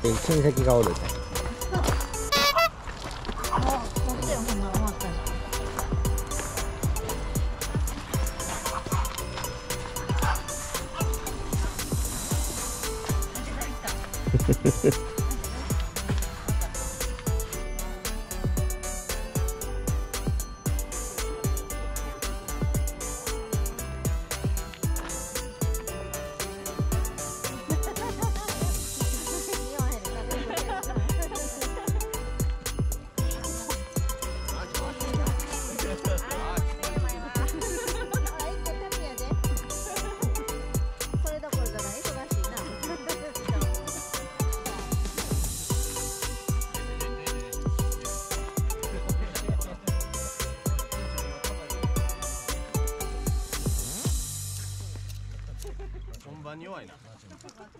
って親戚がおる本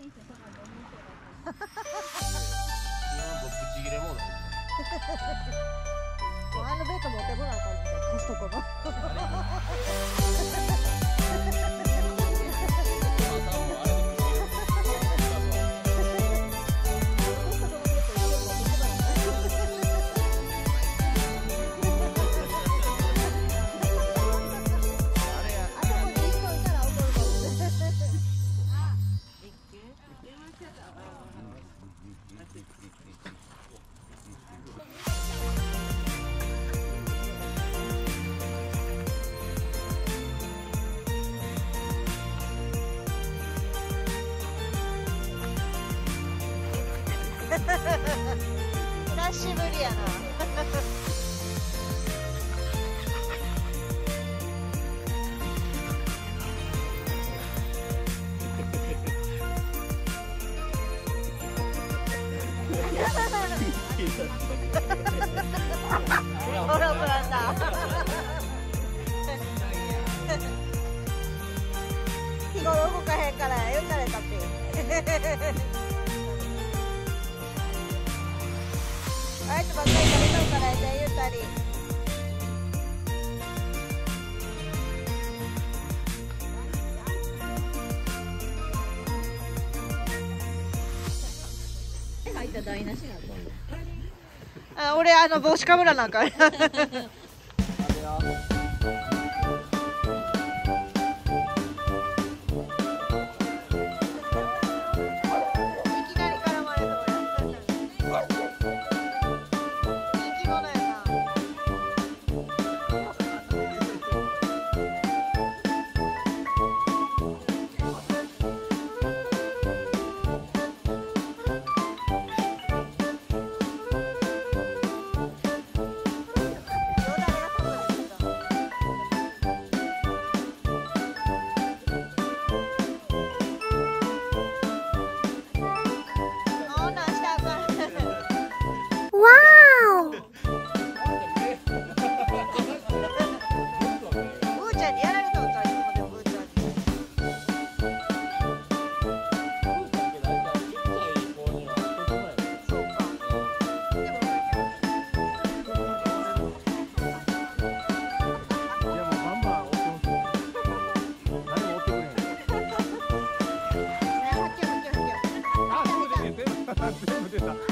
ち切れモードあのベッド持ってこなあかんのコストコの。久しぶりやな。ほらほらな。日頃動かへんからよかれたって。あいつばっかり食べとうからたり。入った台無しなあ、俺あの帽子かぶらなんか。안 되면 된다.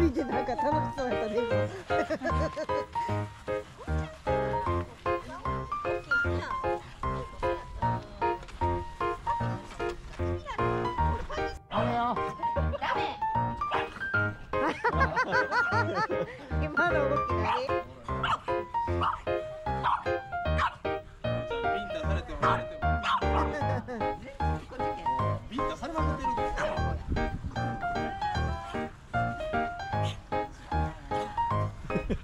人でなんか楽しそうやったね。一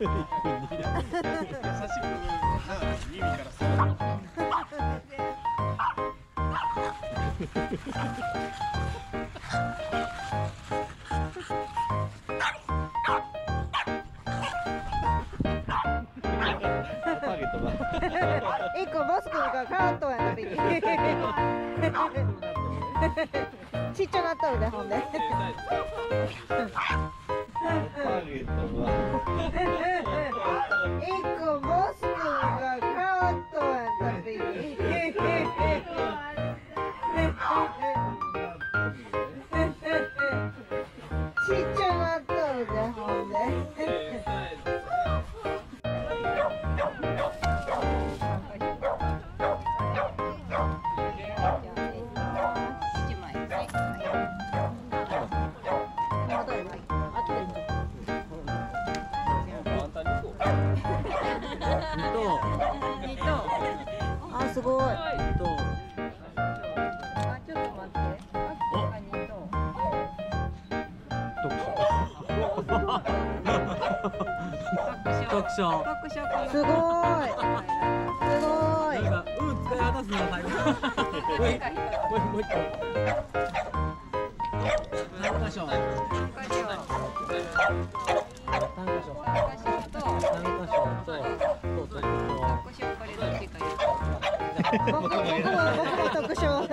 個ボス君が変わっとんやなビリちっちゃなっとるでほんでターゲットが一個ボス君が変わっとんやなビリちっちゃなっとるでほんであすごい。特徴すごいすごいなんか。うん使い果たすの最後もう一個もう一個短歌賞短歌賞僕僕も僕も特徴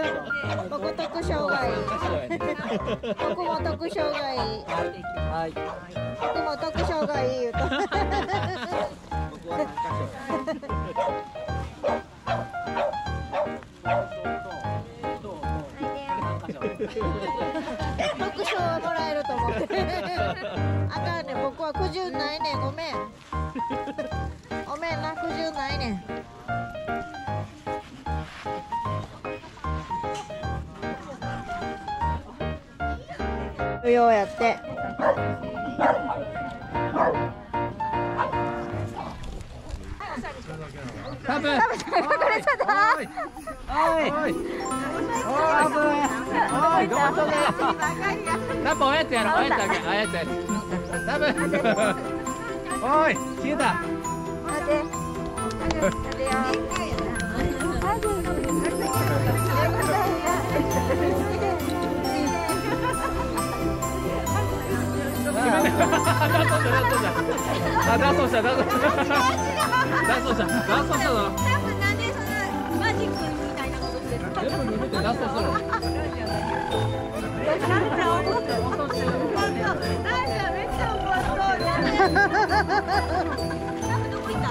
僕特徴がいい僕も特徴がいいはい僕も特徴がいい言うと僕は短歌賞特賞はもらえると思ってあかんね僕は苦渋ないねごめんごめんな苦渋ないねようやって。多分これちょっとおいおい多分おいどこで多分おやつやろおやつあげおやつやる多分おい消えた待て待てよた。あ、脱走した、脱走した。脱走した、脱走したぞ。多分なんでそのマジックみたいなことしてる全部抜いて脱走する。なんか怒ってるなんかめっちゃ怒っとるどこ行った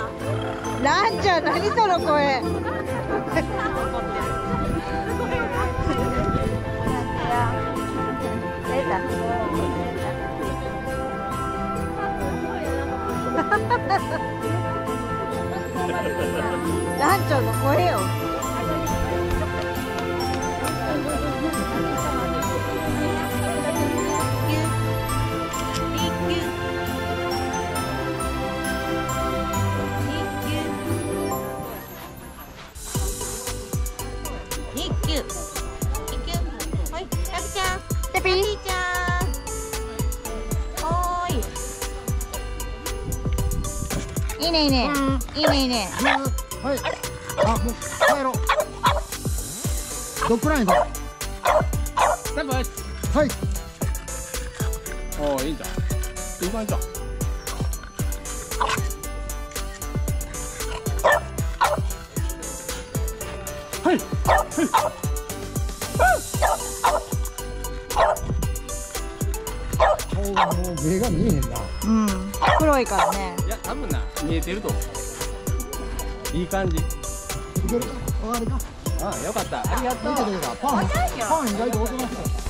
ランちゃん何その声ランちゃんの声よ。いいねいいね。いいねいいね。はい。あもう帰ろう。ドッグラインはい。おーいいんじゃん。いい感じじゃん。はい。顔がもう目が見えへんなうん。黒いからね。いや多分な見えてると思う。いい感じ。いける終わりか？あよかった。ありがとう。パン。パン意外と大人っすよ